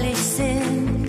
Listen.